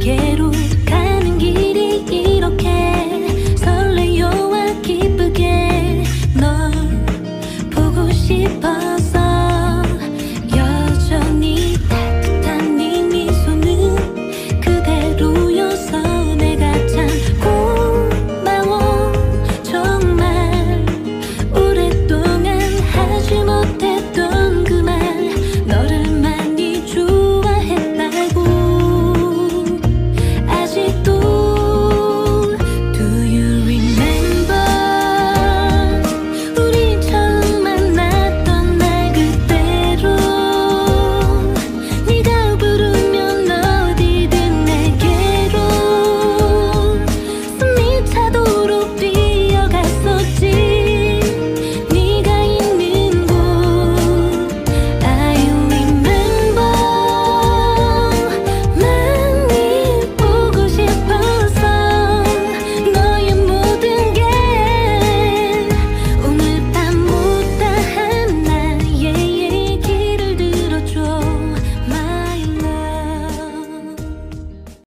quiero